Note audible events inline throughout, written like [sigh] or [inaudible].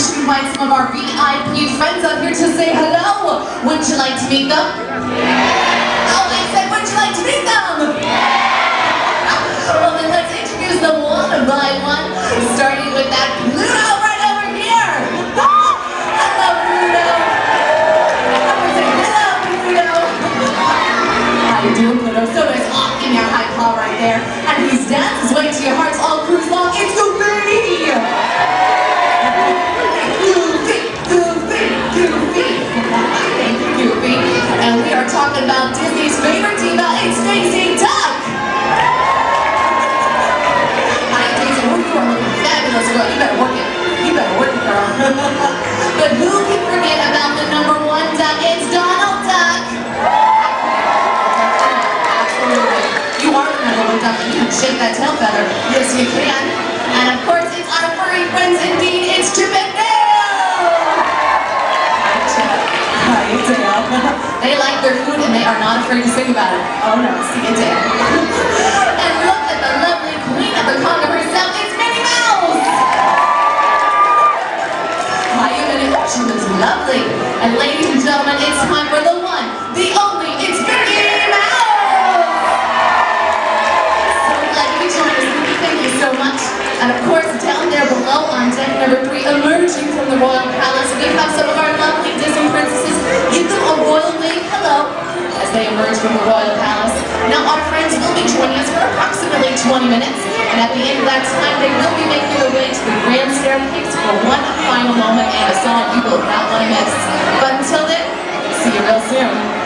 we should invite some of our VIP friends up here to say hello. Would you like to meet them? Oh, I said, would you like to meet them? Well, then let's introduce them one by one, starting with that Pluto right over here. Ah! Hello, Pluto. Hello, Pluto. How you doing, Pluto? So nice. Oh, give me a high paw right there. And he's danced his way to your hearts all cruise long. It's talking about Disney's favorite diva. It's Duck. Hi, Daisy. Oh, you are fabulous, girl. You better work it. You better work it, girl. [laughs] but who can forget about the number they like their food and they are not afraid to sing about it. Oh no, see you, Dale. [laughs] and look at the lovely queen of the Congo herself. It's Minnie Mouse. Hi, Minnie. She looks lovely. And ladies and gentlemen, it's time for the one, the only, it's Mickey Mouse. So glad you could join us, Mickey. Thank you so much. And of course, down there below on deck number three, emerging from the Royal Palace, we have some of emerge from the Royal Palace. Now, our friends will be joining us for approximately 20 minutes. And at the end of that time, they will be making their way to the grand staircase for one final moment and a song you will not want to miss. But until then, see you real soon.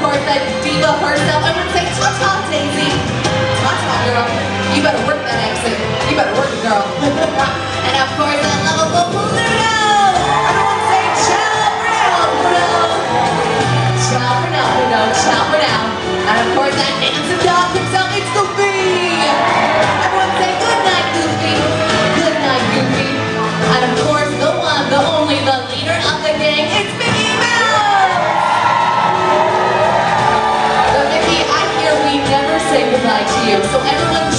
Course, that diva herself. I would say, ta-ta, Daisy. Ta-ta, girl. You better work that accent. You better work it, girl. [laughs] and of course, that lovable Pluto. So everyone